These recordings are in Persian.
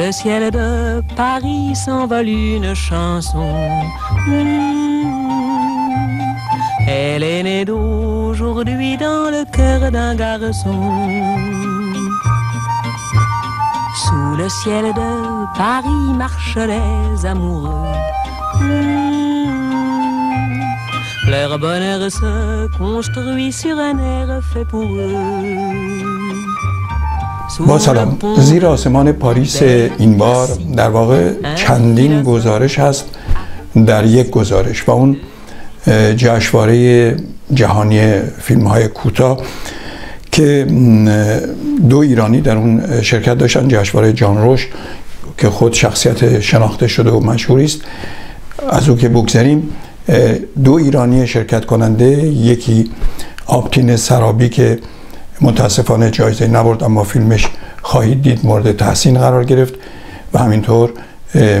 le ciel de Paris s'envole une chanson. Elle est née d'aujourd'hui dans le cœur d'un garçon. Sous le ciel de Paris marchent les amoureux. Leur bonheur se construit sur un air fait pour eux. با سلام. زیر آسمان پاریس این بار در واقع چندین گزارش هست در یک گزارش و اون جشنواره جهانی فیلم های کوتاه که دو ایرانی در اون شرکت داشتن جشنواره جان روش که خود شخصیت شناخته شده و مشهوری است از او که بگذریم دو ایرانی شرکت کننده یکی آپتین سرابی که متاسفانه جایزه نبرد اما فیلمش خواهید دید مورد تحسین قرار گرفت و همینطور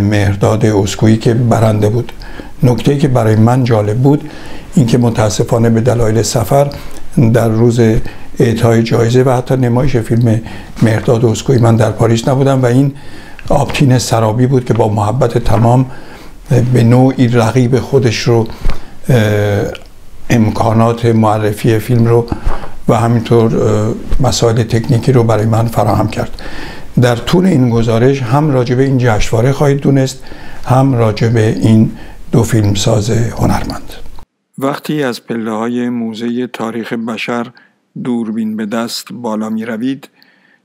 مهرداد اسکویی که برنده بود. نکته که برای من جالب بود اینکه متاسفانه به دلایل سفر در روز اعطای جایزه و حتی نمایش فیلم مهرداد اسکویی من در پاریس نبودم و این آپتین سرابی بود که با محبت تمام به نوعی رقیب خودش رو امکانات معرفی فیلم رو و همینطور مسائل تکنیکی رو برای من فراهم کرد. در طول این گزارش هم راجع به این جشنواره خواهید دونست هم راجع به این دو فیلمساز هنرمند. وقتی از پله های موزه تاریخ بشر دوربین به دست بالا می روید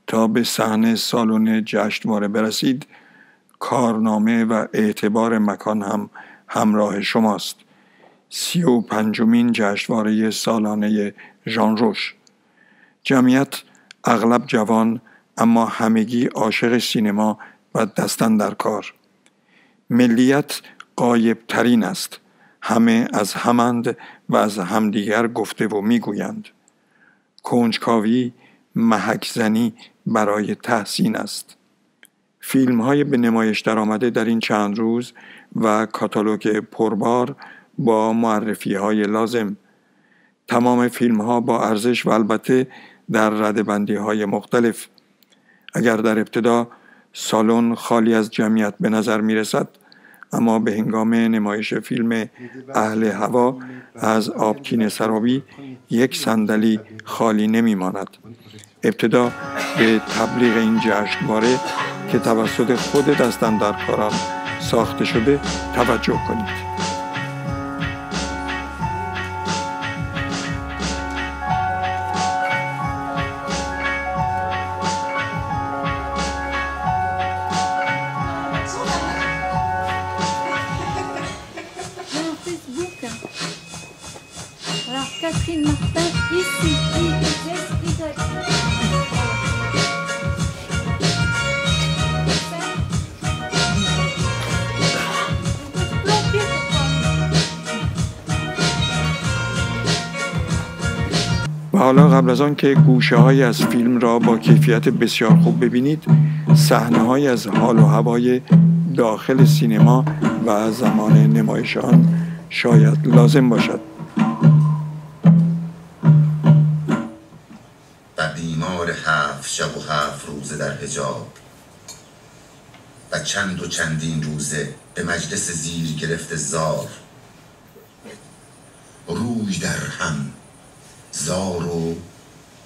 تا به صحنه سالن جشنواره برسید کارنامه و اعتبار مکان هم همراه شماست. سی و پنجمین جشنواره سالانه ژان روش جمعیت اغلب جوان اما همگی عاشق سینما و دستن در کار. ملیت قایب ترین است. همه از همند و از همدیگر گفته و می‌گویند. کنجکاوی محک زنی برای تحسین است. فیلم های به نمایش درآمده در این چند روز و کاتالوگ پربار با معرفی های لازم. تمام فیلم ها با ارزش و البته در ردبندی های مختلف. اگر در ابتدا سالن خالی از جمعیت به نظر می رسد اما به هنگام نمایش فیلم اهل هوا از آبکین سرابی یک صندلی خالی نمی ماند ابتدا به تبلیغ این جشنواره که توسط خود دستندرکاران ساخته شده توجه کنید. و حالا قبل از آن که گوشه های از فیلم را با کیفیت بسیار خوب ببینید صحنه های از حال و هوای داخل سینما و زمان نمایش آن شاید لازم باشد. و بیمار هفت شب و هفت روزه در حجاب و چند و چندین روزه به مجلس زیر گرفت زار روی در هم زار و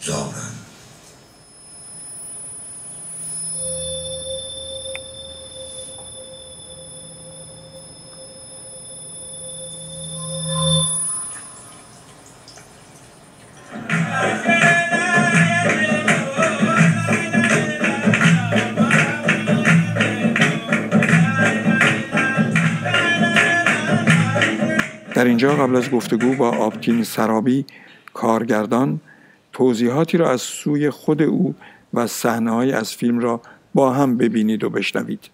زارم در اینجا قبل از گفتگو با آبتین سرابی کارگردان توضیحاتی را از سوی خود او و صحنه‌های از فیلم را با هم ببینید و بشنوید.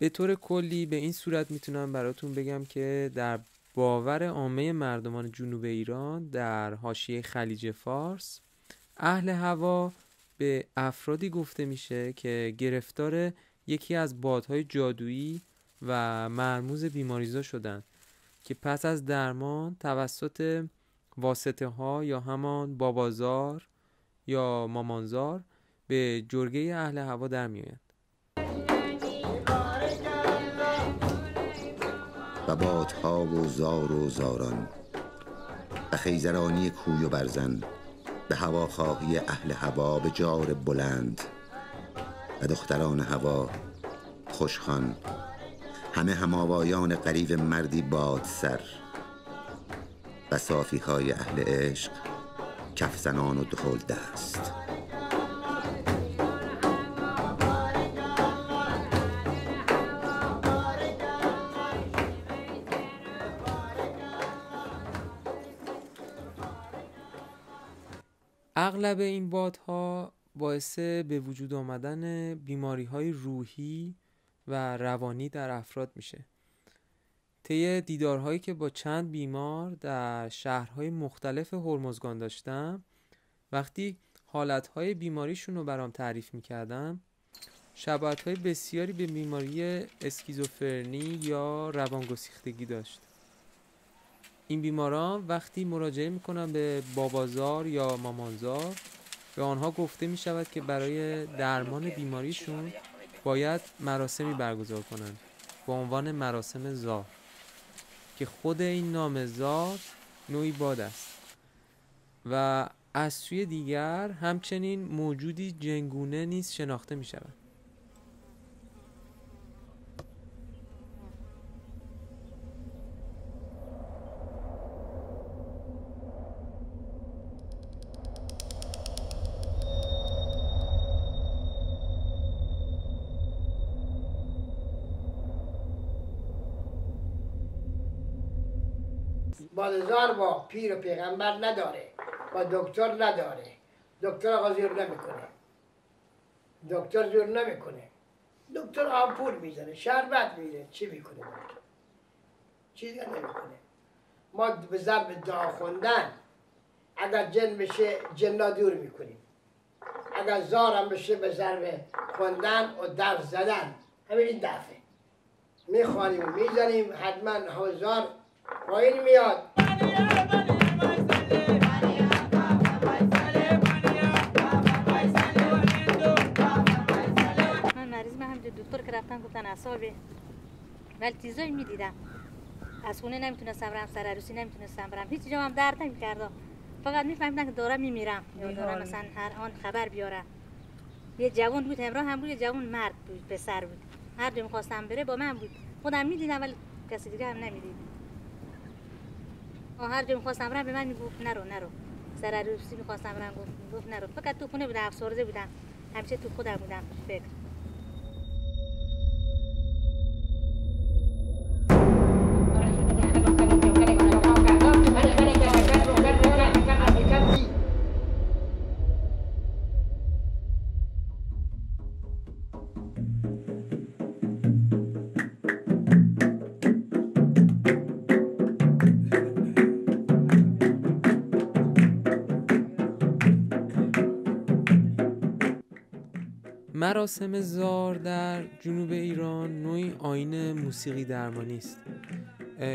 به طور کلی به این صورت می‌تونم براتون بگم که در باور عامه مردمان جنوب ایران در حاشیه خلیج فارس اهل هوا به افرادی گفته میشه که گرفتار یکی از بادهای جادویی و مرموز بیماریزا شدند که پس از درمان توسط واسطه ها یا همان بابازار یا مامانزار به جرگه اهل هوا در میآیند. و بادها و زار و زاران. و خیزرانی کوی و برزن به هواخواهی اهل هوا به جار بلند. و دختران هوا خوشخان همه هماوایان قریب مردی باد سر. و صافی های اهل عشق کفزنان و دخول دست. اغلب این بادها باعث به وجود آمدن بیماری های روحی و روانی در افراد میشه. طی دیدارهایی که با چند بیمار در شهرهای مختلف هرمزگان داشتم وقتی حالتهای بیماریشون رو برام تعریف می‌کردم های بسیاری به بیماری اسکیزوفرنی یا روانگسیختگی داشت. این بیماران وقتی مراجعه می‌کنن به بابازار یا مامانزار به آنها گفته می شود که برای درمان بیماریشون باید مراسمی برگزار کنند با عنوان مراسم زار که خود این نام زار نوعی باد است و از سوی دیگر همچنین موجودی جنگونه نیز شناخته می شود بادزار با پیر و پیغمبر نداره با دکتر نداره. دکتر آقا زور نمی‌کنه. دکتر زور نمی‌کنه. دکتر آمپول می‌زنه شربت میره چی می‌کنه؟ چیزی نمی‌کنه؟ ما به ضرب دعا خوندن اگر جن بشه جنا دور می‌کنیم. اگر زارم بشه به ضرب خوندن و در زدن. همین این دفعه. می‌خوانیم می‌زنیم حتما هزار پایین میاد. من مریض من هم دکتر که رفتن گفتن اصابه ولی چیزایی می‌دیدم. از خونه نمی‌تونستم برم سر عروسی نمی‌تونستم برم. هیچ جا هم درد نمی‌کردم. فقط میفهمیدن که دارم میمیرم. یا دارم مثلا هر آن خبر بیارم. یه جوان بود همراه هم بود یه جوان مرد بود پسر بود. هر جا می‌خواستم بره با من بود. خودم می‌دیدم ولی کسی دیگه هم نمی‌دید. هر جا می‌خواستم برم به من می‌گفت نرو نرو. سر روسی می‌خواستم برم گفت نرو. فقط تو خونه بودم افسرده بودم همیشه تو خودم بودم فکر. مراسم زار در جنوب ایران نوعی آین موسیقی درمانی است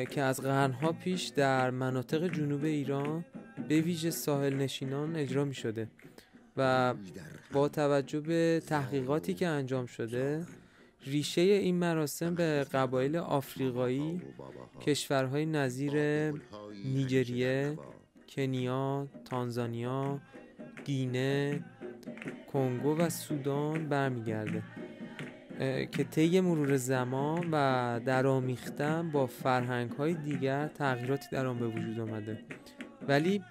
که از قرنها پیش در مناطق جنوب ایران به ویژه ساحل نشینان اجرا می شده و با توجه به تحقیقاتی که انجام شده ریشه این مراسم به قبایل آفریقایی کشورهای نظیر نیجریه، کنیا، تانزانیا، گینه، کنگو و سودان برمیگرده که طی مرور زمان و درآمیختن با فرهنگ های دیگر تغییراتی در آن به وجود آمده. ولی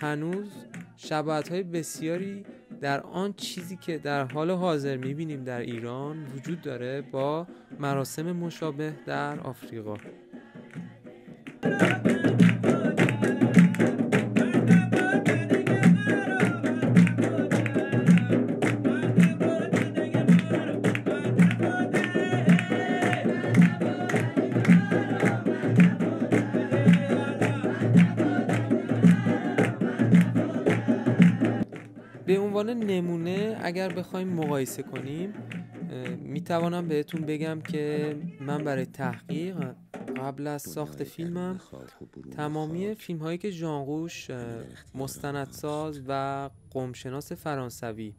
هنوز شباهت های بسیاری در آن چیزی که در حال حاضر می‌بینیم در ایران وجود داره با مراسم مشابه در آفریقا. عنوان نمونه اگر بخوایم مقایسه کنیم می‌توانم بهتون بگم که من برای تحقیق قبل از ساخت فیلمم تمامی فیلم هایی که ژانقوش مستندساز و قومشناس فرانسوی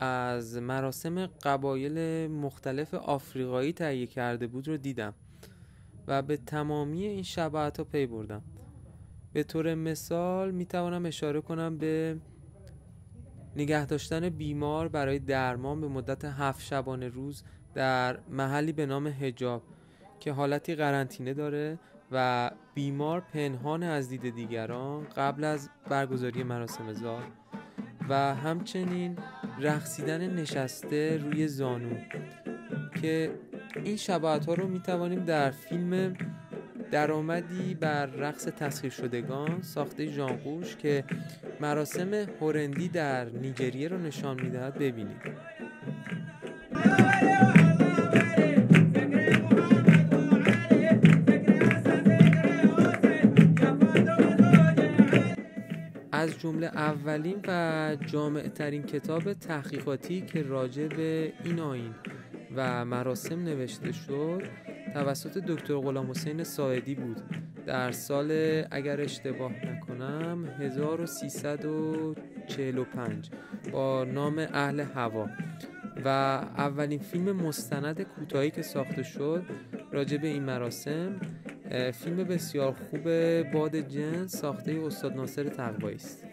از مراسم قبایل مختلف آفریقایی تهیه کرده بود رو دیدم و به تمامی این شباهت ها پی بردم. به طور مثال می توانم اشاره کنم به نگه داشتن بیمار برای درمان به مدت هفت شبانه روز در محلی به نام هجاب که حالتی قرنطینه داره و بیمار پنهان از دید دیگران قبل از برگزاری مراسم زار و همچنین رقصیدن نشسته روی زانو که این شباهت ها رو می توانیم در فیلم درآمدی بر رقص تسخیر شدگان ساخته ژانقوش که مراسم هورندی در نیجریه رو نشان می‌دهد. ببینید. از جمله اولین و جامع ترین کتاب تحقیقاتی که راجع به این آین و مراسم نوشته شد توسط دکتر غلام حسین ساعدی بود. در سال اگر اشتباه نکنم 1345 با نام اهل هوا. و اولین فیلم مستند کوتاهی که ساخته شد راجع به این مراسم فیلم بسیار خوب باد جن ساخته استاد ناصر تقوایی است.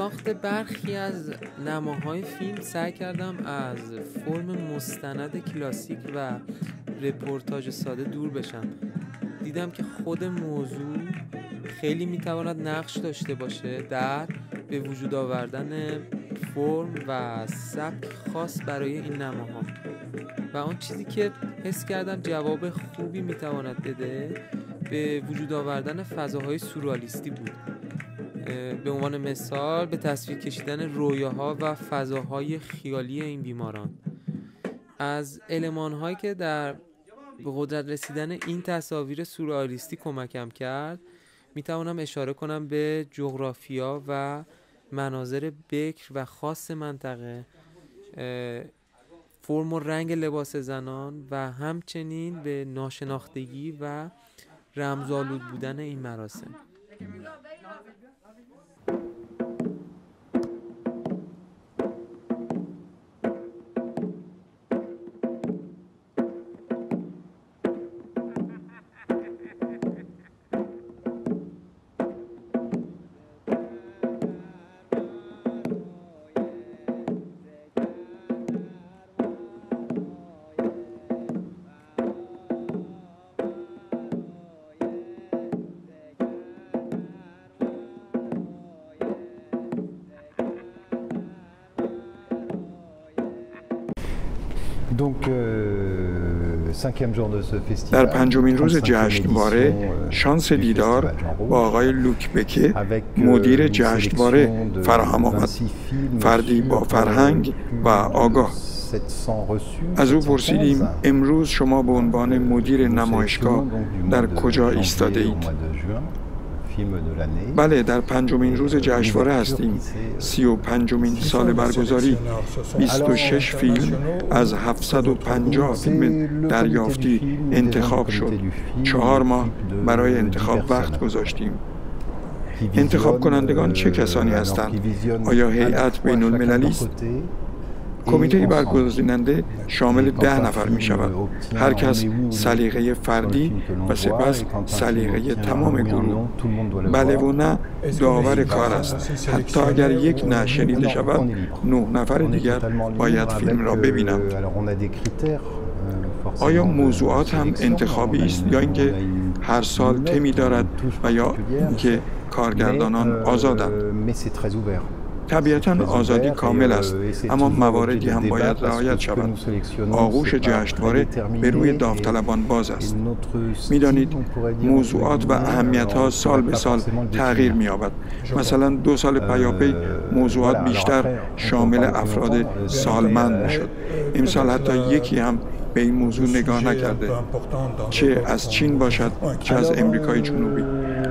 ساخت برخی از نماهای فیلم سعی کردم از فرم مستند کلاسیک و رپورتاج ساده دور بشم. دیدم که خود موضوع خیلی می‌تواند نقش داشته باشه در به وجود آوردن فرم و سبک خاص برای این نماها. و آن چیزی که حس کردم جواب خوبی می‌تواند بده به وجود آوردن فضاهای سورالیستی بود. به عنوان مثال به تصویر کشیدن رویاها و فضاهای خیالی این بیماران. از هایی که در به قدرت رسیدن این تصاویر سورالیستی کمکم کرد می توانم اشاره کنم به جغرافیا و مناظر بکر و خاص منطقه فرم و رنگ لباس زنان و همچنین به ناشناختگی و رمزآلود بودن این مراسم. در پنجمین روز جشنواره شانس دیدار با آقای لوک بکه مدیر جشنواره فراهم آمد فردی با فرهنگ و آگاه. از او پرسیدیم امروز شما به عنوان مدیر نمایشگاه در کجا ایستاده اید؟ بله در پنجمین روز جشنواره هستیم. سی و پنجمین سال برگزاری. 26 فیلم از 750 فیلم دریافتی انتخاب شد. چهار ماه برای انتخاب وقت گذاشتیم. انتخاب کنندگان چه کسانی هستند؟ آیا هیئت بین المللی است؟ کمیته برگزیننده شامل ده نفر می شود هر کس سلیقه فردی و سپس سلیقه تمام گروه بله و نه داور کار است حتی اگر یک نه شنیده شود نه نفر دیگر باید فیلم را ببینند آیا موضوعات هم انتخابی است یا اینکه هر سال تمی دارد و یا اینکه کارگردانان آزادند طبیعتا آزادی کامل است اما مواردی هم باید رعایت شود. آغوش جشنواره به روی داوطلبان باز است. می‌دانید موضوعات و اهمیت ها سال به سال تغییر مییابد. مثلا دو سال پیاپی موضوعات بیشتر شامل افراد سالمند می‌شد. امسال حتی یکی هم به این موضوع نگاه نکرده چه از چین باشد چه از امریکای جنوبی.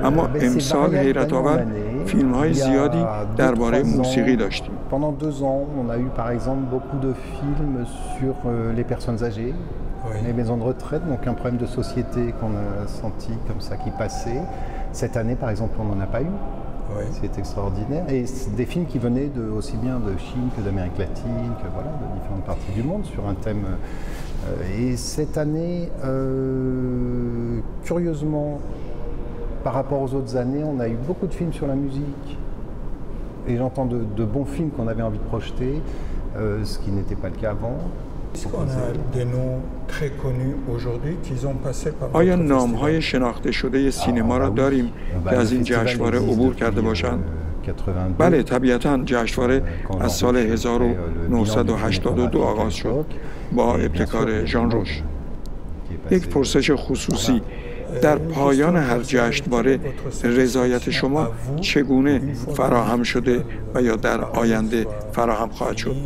اما امسال حیرت آور فیلم های زیادی درباره موسیقی داشتیم Pendant deux ans, on a eu par exemple beaucoup de films sur euh, les personnes âgées, Oui. les maisons de retraite, donc un problème de société qu'on a senti comme ça qui passait. Cette année, par exemple, on n'en a pas eu. Oui. C'est extraordinaire. Et c'est des films qui venaient de, aussi bien de Chine que d'Amérique latine, que voilà, de différentes parties du monde sur un thème. euh, et cette année, euh, curieusement, par rapport aux autres années, on a eu beaucoup de films sur la musique. Et j'entends de, de bons films qu'on avait envie de projeter, euh, ce qui n'était pas le cas avant. On a des noms très connus aujourd'hui qu'ils ont passé par آیا notre نام festival. های شناخته شده سینما را Ah, bah oui. داریم Bah, که le از این festival جشنواره existe عبور depuis, کرده باشند؟ euh, 82. بله طبیعتا جشنواره Quand از سال Jean Roch fait, euh, le bilan du film 1982 qu'on a fait آغاز à شد l'époque, با et bien ابتکار sûr, ژان le روش qui est یک passé, پرسش خصوصی در پایان هر جشنواره رضایت شما چگونه فراهم شده و یا در آینده فراهم خواهد شد.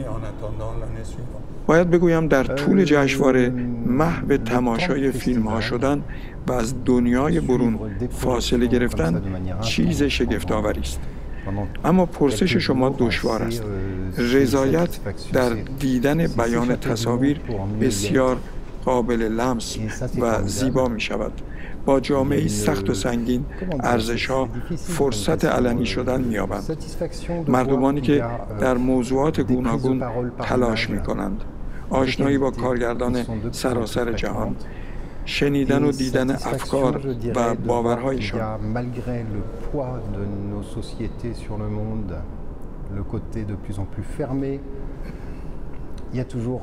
باید بگویم در طول جشنواره محو تماشای فیلم ها شدن و از دنیای برون فاصله گرفتن چیز شگفتآوری است اما پرسش شما دشوار است رضایت در دیدن بیان تصاویر بسیار قابل لمس و زیبا می شود با جامعه سخت و سنگین ارزش ها فرصت علنی شدن می آبند. مردمانی که در موضوعات گوناگون تلاش می کنند آشنایی با کارگردان سراسر جهان. شنیدن و دیدن افکار و باورهایشان. Le côté de plus en plus fermé, il y a toujours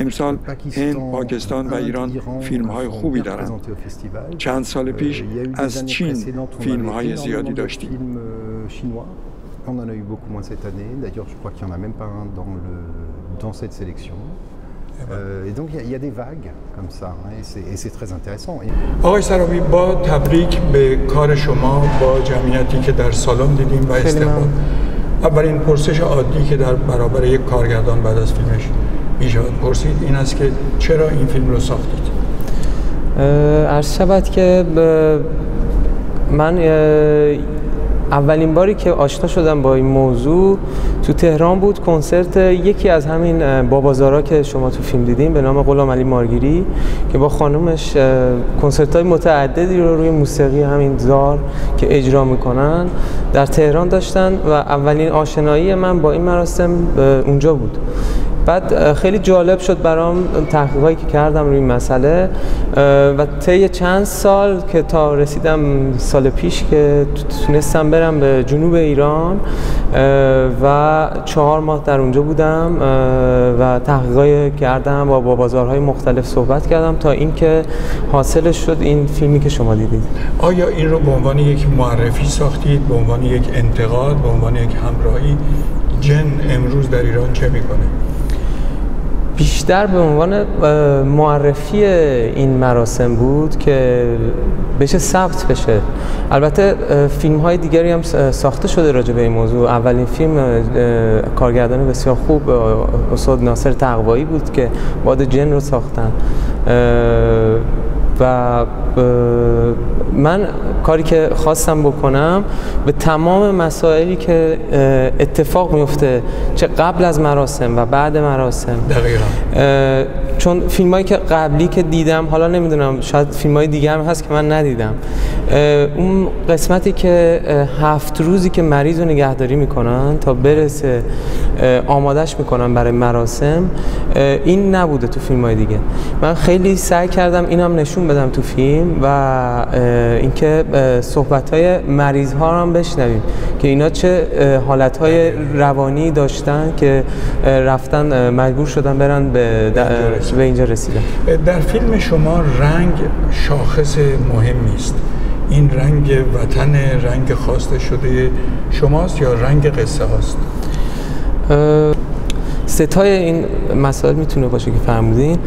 امسال هند، پاکستان و ایران فیلم های خوبی دارند چند سال پیش از چین فیلم های زیادی داشتیم euh. On en a eu beaucoup moins cette année. D'ailleurs, je crois qu'il n'y en a même pas un dans, le, dans cette sélection. Euh, et donc, il y a- il y, a des vagues comme ça. hein, et c'est- et c'est très intéressant. Et- آقای سرابی با تبریک به کار شما با جمعیتی که در سالن دیدیم و استقبال اولین پرسش عادی که در برابر یک کارگردان بعد از فیلمش می‌شود پرسید این است که چرا این فیلم رو ساختید؟ عرض شود که من اولین باری که آشنا شدم با این موضوع تو تهران بود کنسرت یکی از همین بابازارا که شما تو فیلم دیدین به نام غلام علی مارگیری که با خانومش کنسرت های متعددی رو روی موسیقی همین زار که اجرا می‌کنن در تهران داشتن و اولین آشنایی من با این مراسم اونجا بود. بعد خیلی جالب شد برام تحقیقاتی که کردم روی این مسئله و طی چند سال که تا رسیدم سال پیش که تونستم برم به جنوب ایران و چهار ماه در اونجا بودم و تحقیقای کردم با با بازارهای مختلف صحبت کردم تا اینکه حاصلش شد این فیلمی که شما دیدید. آیا این رو به عنوان یک معرفی ساختید؟ به عنوان یک انتقاد؟ به عنوان یک همراهی؟ جن امروز در ایران چه می‌کنه؟ بیشتر به عنوان معرفی این مراسم بود که بشه ثبت بشه. البته فیلم های دیگری هم ساخته شده راجع به این موضوع. اولین فیلم کارگردان بسیار خوب استاد ناصر تقوایی بود که باد جن رو ساختن. و من کاری که خواستم بکنم به تمام مسائلی که اتفاق میفته چه قبل از مراسم و بعد مراسم. دقیقا. چون فیلم هایی که قبلی که دیدم حالا نمی‌دونم شاید فیلم های دیگه هم هست که من ندیدم. اون قسمتی که هفت روزی که مریض رو نگهداری می‌کنن تا برسه آمادش می‌کنن برای مراسم این نبوده تو فیلم های دیگه. من خیلی سعی کردم اینم نشون بدم تو فیلم و اینکه صحبت های مریض ها رو هم بشنویم که اینا چه حالت های روانی داشتن که رفتن مجبور شدن برن به, به اینجا رسیدن. در فیلم شما رنگ شاخص مهمی است این رنگ وطن رنگ خواسته شده شماست یا رنگ قصه هاست؟ ستای این مسائل می‌تونه باشه که فرمودین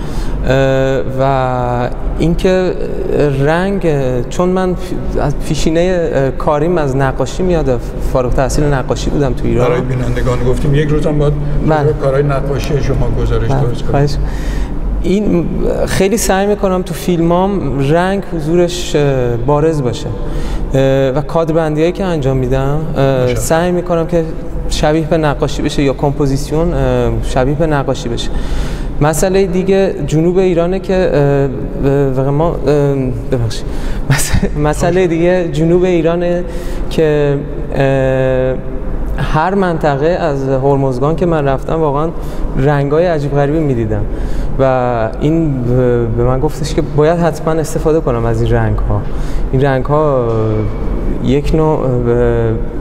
و اینکه رنگ چون من از پیشینه کاریم از نقاشی میاد فارغ تحصیل نقاشی بودم تو ایران برای بینندگان گفتیم یک روزم باید بله. کارهای نقاشی شما گزارش بله. درست کنیم این خیلی سعی می‌کنم تو فیلمام رنگ حضورش بارز باشه و کادر بندی که انجام میدم سعی می‌کنم که شبیه به نقاشی بشه یا کمپوزیسیون شبیه به نقاشی بشه. مسئله دیگه جنوب ایرانه که ما ببخشید. مسئله دیگه جنوب ایرانه که هر منطقه از هرمزگان که من رفتم واقعا رنگای عجیب غریبی می‌دیدم. و این به من گفتش که باید حتما استفاده کنم از این رنگ ها این رنگ ها یک نوع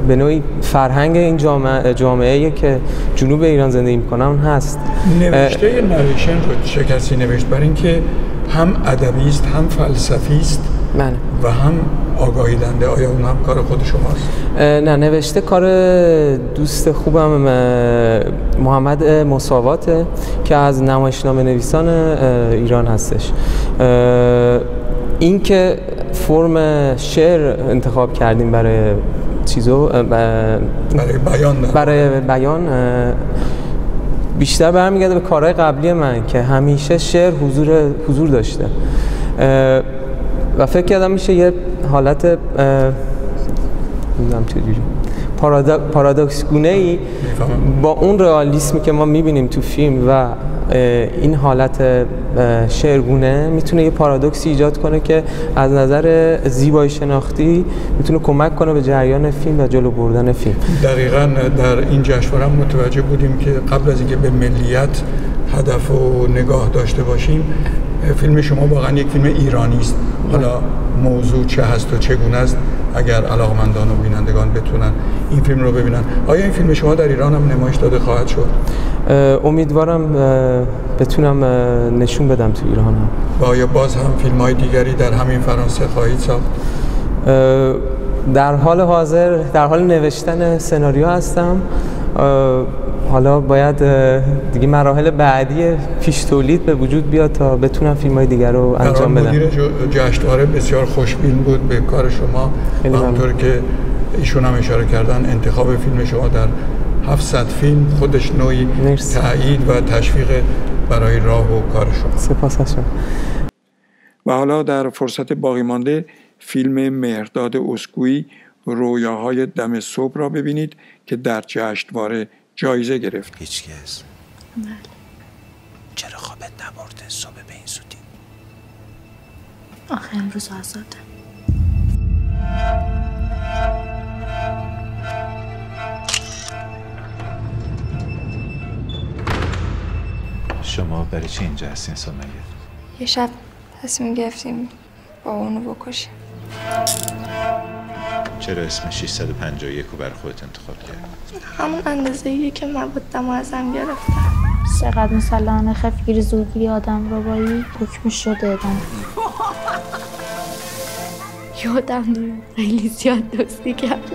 به نوعی فرهنگ این جامعه جامعه که جنوب ایران زندگی می‌کنم هست. نوشته نریشن رو چه کسی نوشت برای اینکه هم ادبی است هم فلسفی است بله. و هم آگاهی دنده آیا اون هم کار خود شماست؟ نه نوشته کار دوست خوبم محمد مساواته که از نمایشنامه نویسان ایران هستش. این که فرم شعر انتخاب کردیم برای چیزو برای بیان. برای بیان بیشتر برمیگرده به کارهای قبلی من که همیشه شعر حضور حضور داشته. و فکر کردم میشه یه حالت نمی‌دونم چجوری پارادوکس گونه ای با اون رئالیسمی که ما می‌بینیم تو فیلم و این حالت شعرگونه می‌تونه یه پارادوکسی ایجاد کنه که از نظر زیبایی شناختی می‌تونه کمک کنه به جریان فیلم و جلو بردن فیلم. دقیقا در این جشنواره متوجه بودیم که قبل از اینکه به ملیت هدف و نگاه داشته باشیم فیلم شما واقعا یک فیلم ایرانی است. حالا موضوع چه هست و چگونه است؟ اگر علاقمندان و بینندگان بتونن این فیلم رو ببینن. آیا این فیلم شما در ایران هم نمایش داده خواهد شد؟ امیدوارم بتونم نشون بدم تو ایران. هم و آیا باز هم فیلم های دیگری در همین فرانسه خواهید ساخت؟ در حال حاضر در حال نوشتن سناریو هستم. حالا باید دیگه مراحل بعدی پیش تولید به وجود بیاد تا بتونم فیلم های دیگر رو انجام بدم. مدیر جشنواره بسیار خوشبین بود به کار شما. همونطور که ایشون هم اشاره کردن انتخاب فیلم شما در 700 فیلم خودش نوعی تایید و تشویق برای راه و کار شما. سپاس شما. و حالا در فرصت باقی مانده فیلم مهرداد اسکویی رویاهای دم صبح را ببینید که در جشنواره جایزه گرفت. هیچ کس بله. چرا خوابت نبرده؟ صبح به این زودی آخه امروز آزاده. شما برای چی اینجا هستین سمیه؟ یه شب تصمیم گرفتیم با اونو بکشیم. چرا اسم 651 رو بر خودت انتخاب کرد؟ همون اندازه ایه که دم ازم گرفتم چقدر مثلا خفگیری زورگیری آدم رو بایی حکم شده ادم یادم نیم خیلی زیاد دوستی کرد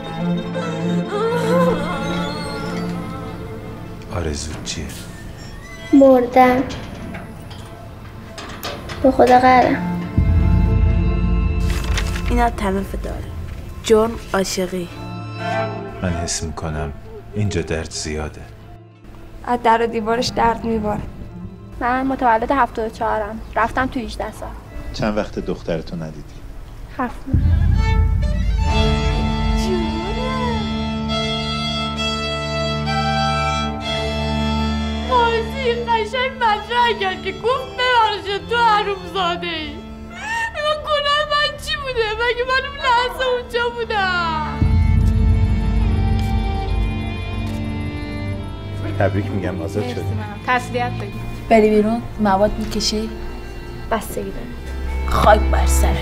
آرزو چیه؟ مردن. به خدا قرم اینا تلف داره. جرم عاشقی. من حس می‌کنم اینجا درد زیاده. از در و دیوارش درد میباره. من متولد 74 رفتم تو 18 سال. چند وقت دخترتو ندیدی؟ هفت بازی قشنگ مطرح کرد که گفت ببرش تو حروم زاده ای بوده مگه من اون لحظه اونجا بودم. تبریک میگم آزاد شدی. تسلیت بگی بری بیرون مواد می‌کشی. بستگی داره. خاک بر سرت.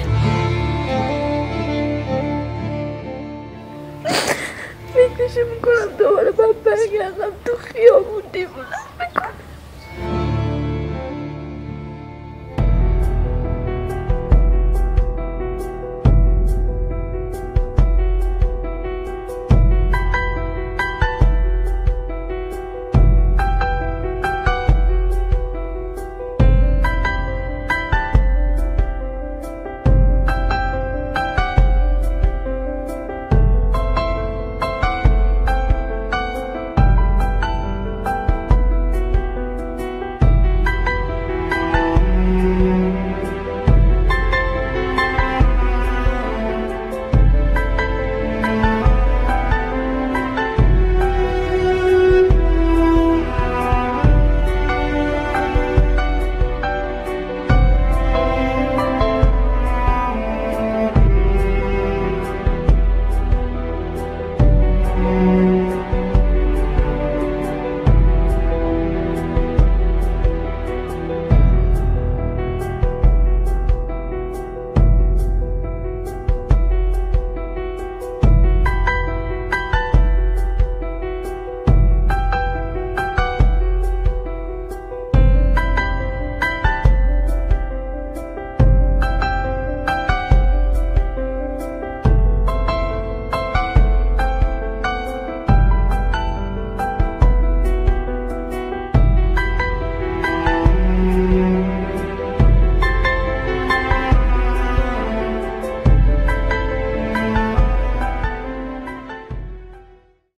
فکرشو می‌کنم دوباره من برگردم تو خیابون دیوونم